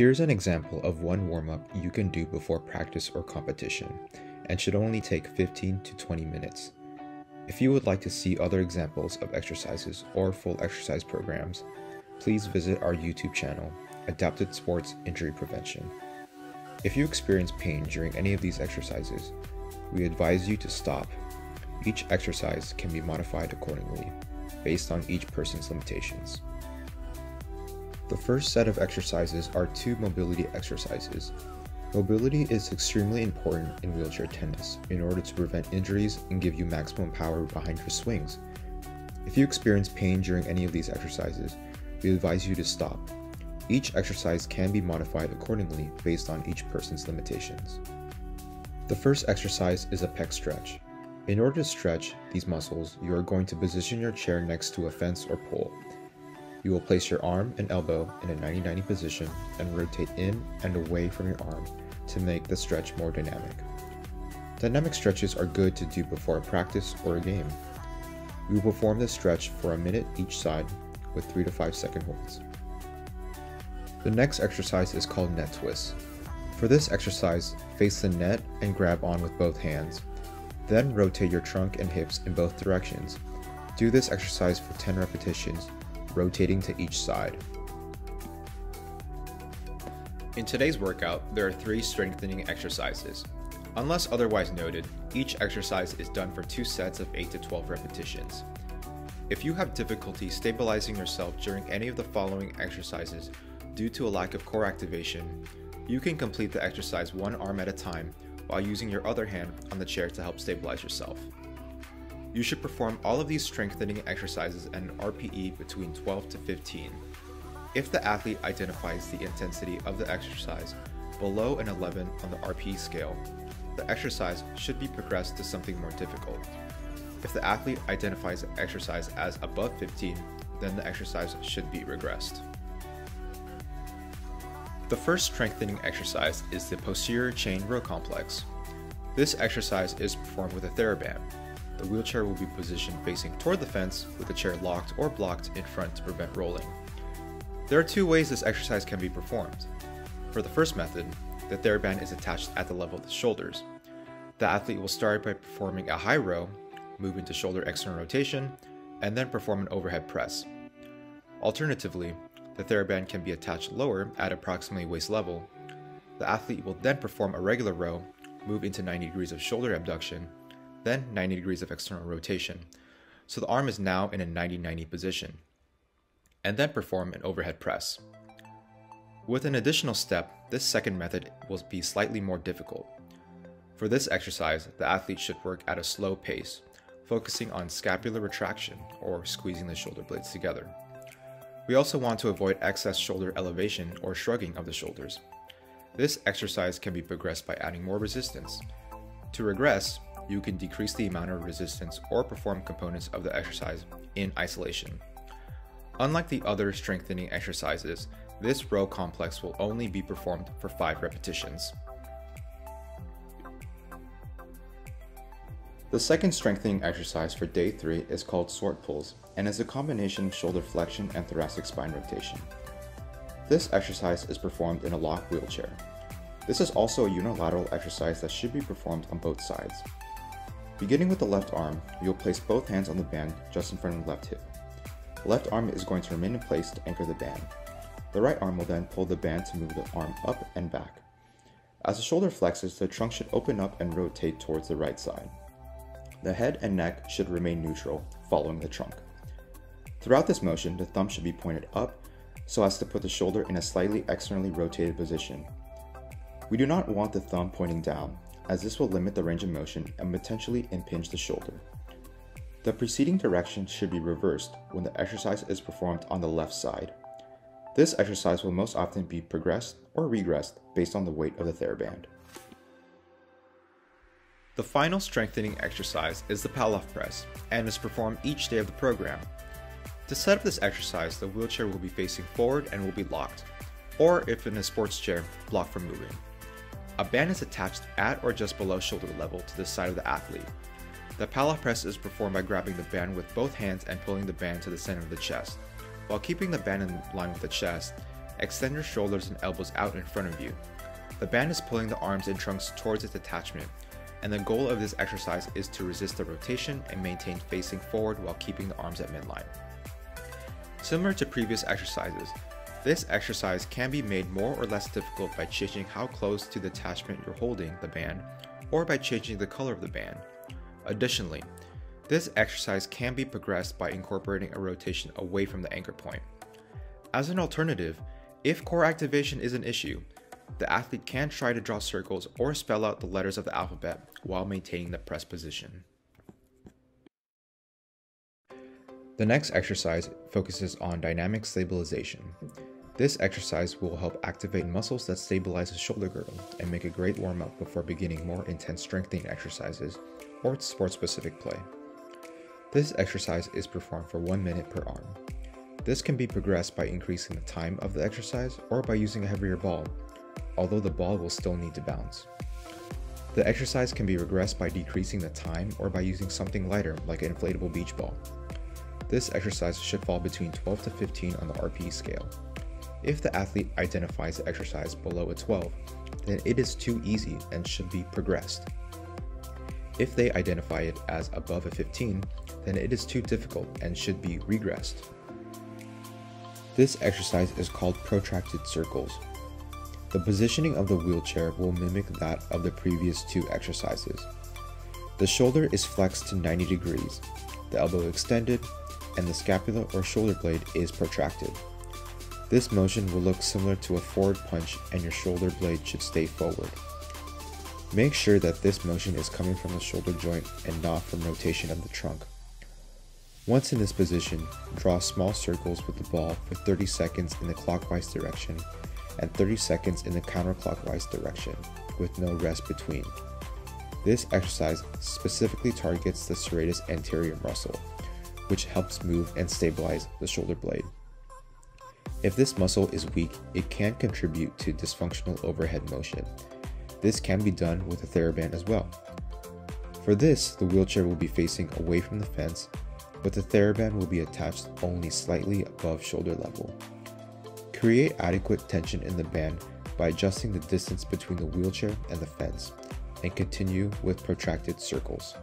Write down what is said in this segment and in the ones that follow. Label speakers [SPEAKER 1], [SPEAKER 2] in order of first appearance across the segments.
[SPEAKER 1] Here's an example of one warm-up you can do before practice or competition, and should only take 15 to 20 minutes. If you would like to see other examples of exercises or full exercise programs, please visit our YouTube channel, Adapted Sports Injury Prevention. If you experience pain during any of these exercises, we advise you to stop. Each exercise can be modified accordingly, based on each person's limitations. The first set of exercises are two mobility exercises. Mobility is extremely important in wheelchair tennis in order to prevent injuries and give you maximum power behind your swings. If you experience pain during any of these exercises, we advise you to stop. Each exercise can be modified accordingly based on each person's limitations. The first exercise is a pec stretch. In order to stretch these muscles, you are going to position your chair next to a fence or pole. You will place your arm and elbow in a 90-90 position and rotate in and away from your arm to make the stretch more dynamic. Dynamic stretches are good to do before a practice or a game. We will perform this stretch for a minute each side with 3 to 5 second holds. The next exercise is called net twist. For this exercise, face the net and grab on with both hands. Then rotate your trunk and hips in both directions. Do this exercise for 10 repetitions, rotating to each side. In today's workout, there are three strengthening exercises. Unless otherwise noted, each exercise is done for two sets of 8 to 12 repetitions. If you have difficulty stabilizing yourself during any of the following exercises due to a lack of core activation, you can complete the exercise one arm at a time while using your other hand on the chair to help stabilize yourself. You should perform all of these strengthening exercises at an RPE between 12 to 15. If the athlete identifies the intensity of the exercise below an 11 on the RPE scale, the exercise should be progressed to something more difficult. If the athlete identifies the exercise as above 15, then the exercise should be regressed. The first strengthening exercise is the posterior chain row complex. This exercise is performed with a TheraBand. The wheelchair will be positioned facing toward the fence with the chair locked or blocked in front to prevent rolling. There are two ways this exercise can be performed. For the first method, the TheraBand is attached at the level of the shoulders. The athlete will start by performing a high row, move into shoulder external rotation, and then perform an overhead press. Alternatively, the TheraBand can be attached lower at approximately waist level. The athlete will then perform a regular row, move into 90 degrees of shoulder abduction, then 90 degrees of external rotation. So the arm is now in a 90-90 position and then perform an overhead press. With an additional step, this second method will be slightly more difficult. For this exercise, the athlete should work at a slow pace, focusing on scapular retraction or squeezing the shoulder blades together. We also want to avoid excess shoulder elevation or shrugging of the shoulders. This exercise can be progressed by adding more resistance. To regress, you can decrease the amount of resistance or perform components of the exercise in isolation. Unlike the other strengthening exercises, this row complex will only be performed for 5 repetitions. The second strengthening exercise for day 3 is called sword pulls and is a combination of shoulder flexion and thoracic spine rotation. This exercise is performed in a locked wheelchair. This is also a unilateral exercise that should be performed on both sides. Beginning with the left arm, you'll place both hands on the band just in front of the left hip. The left arm is going to remain in place to anchor the band. The right arm will then pull the band to move the arm up and back. As the shoulder flexes, the trunk should open up and rotate towards the right side. The head and neck should remain neutral, following the trunk. Throughout this motion, the thumb should be pointed up so as to put the shoulder in a slightly externally rotated position. We do not want the thumb pointing down, as this will limit the range of motion and potentially impinge the shoulder. The preceding direction should be reversed when the exercise is performed on the left side. This exercise will most often be progressed or regressed based on the weight of the TheraBand. The final strengthening exercise is the Pallof press and is performed each day of the program. To set up this exercise, the wheelchair will be facing forward and will be locked, or if in a sports chair, blocked from moving. A band is attached at or just below shoulder level to the side of the athlete, the Pallof press is performed by grabbing the band with both hands and pulling the band to the center of the chest. While keeping the band in line with the chest, extend your shoulders and elbows out in front of you. The band is pulling the arms and trunks towards its attachment, and the goal of this exercise is to resist the rotation and maintain facing forward while keeping the arms at midline. Similar to previous exercises, this exercise can be made more or less difficult by changing how close to the attachment you're holding the band or by changing the color of the band. Additionally, this exercise can be progressed by incorporating a rotation away from the anchor point. As an alternative, if core activation is an issue, the athlete can try to draw circles or spell out the letters of the alphabet while maintaining the press position. The next exercise focuses on dynamic stabilization. This exercise will help activate muscles that stabilize the shoulder girdle and make a great warm up before beginning more intense strengthening exercises or sport specific play. This exercise is performed for 1 minute per arm. This can be progressed by increasing the time of the exercise or by using a heavier ball, although the ball will still need to bounce. The exercise can be regressed by decreasing the time or by using something lighter like an inflatable beach ball. This exercise should fall between 12 to 15 on the RPE scale. If the athlete identifies the exercise below a 12, then it is too easy and should be progressed. If they identify it as above a 15, then it is too difficult and should be regressed. This exercise is called protracted circles. The positioning of the wheelchair will mimic that of the previous two exercises. The shoulder is flexed to 90 degrees, the elbow extended, and the scapula or shoulder blade is protracted. This motion will look similar to a forward punch and your shoulder blade should stay forward. Make sure that this motion is coming from the shoulder joint and not from rotation of the trunk. Once in this position, draw small circles with the ball for 30 seconds in the clockwise direction and 30 seconds in the counterclockwise direction, with no rest between. This exercise specifically targets the serratus anterior muscle, which helps move and stabilize the shoulder blade. If this muscle is weak, it can contribute to dysfunctional overhead motion. This can be done with a TheraBand as well. For this, the wheelchair will be facing away from the fence, but the TheraBand will be attached only slightly above shoulder level. Create adequate tension in the band by adjusting the distance between the wheelchair and the fence, and continue with protracted circles.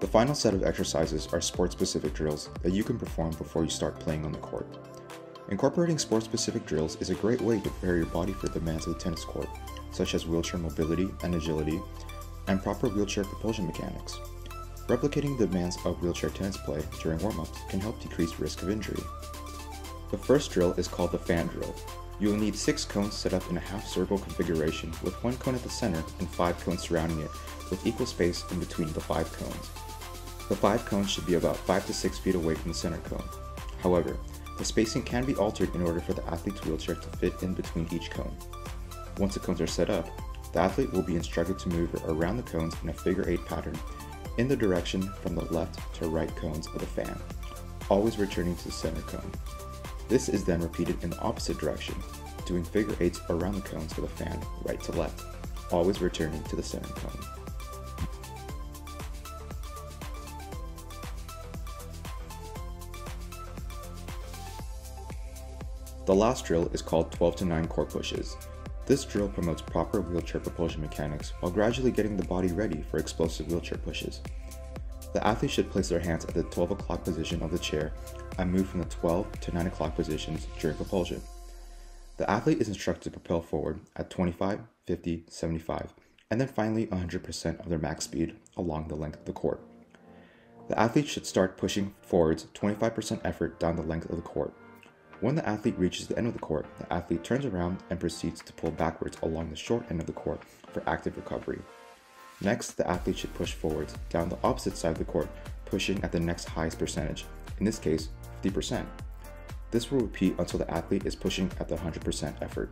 [SPEAKER 1] The final set of exercises are sport-specific drills that you can perform before you start playing on the court. Incorporating sport-specific drills is a great way to prepare your body for the demands of the tennis court, such as wheelchair mobility and agility, and proper wheelchair propulsion mechanics. Replicating the demands of wheelchair tennis play during warm-ups can help decrease risk of injury. The first drill is called the fan drill. You will need six cones set up in a half circle configuration with one cone at the center and five cones surrounding it with equal space in between the five cones. The five cones should be about 5 to 6 feet away from the center cone. However, the spacing can be altered in order for the athlete's wheelchair to fit in between each cone. Once the cones are set up, the athlete will be instructed to move around the cones in a figure 8 pattern in the direction from the left to right cones of the fan, always returning to the center cone. This is then repeated in the opposite direction, doing figure 8s around the cones of the fan right to left, always returning to the center cone. The last drill is called 12 to 9 core pushes. This drill promotes proper wheelchair propulsion mechanics while gradually getting the body ready for explosive wheelchair pushes. The athlete should place their hands at the 12 o'clock position of the chair and move from the 12 to 9 o'clock positions during propulsion. The athlete is instructed to propel forward at 25, 50, 75, and then finally 100% of their max speed along the length of the court. The athlete should start pushing forwards 25% effort down the length of the court. When the athlete reaches the end of the court, the athlete turns around and proceeds to pull backwards along the short end of the court for active recovery. Next, the athlete should push forwards down the opposite side of the court, pushing at the next highest percentage, in this case, 50%. This will repeat until the athlete is pushing at the 100% effort.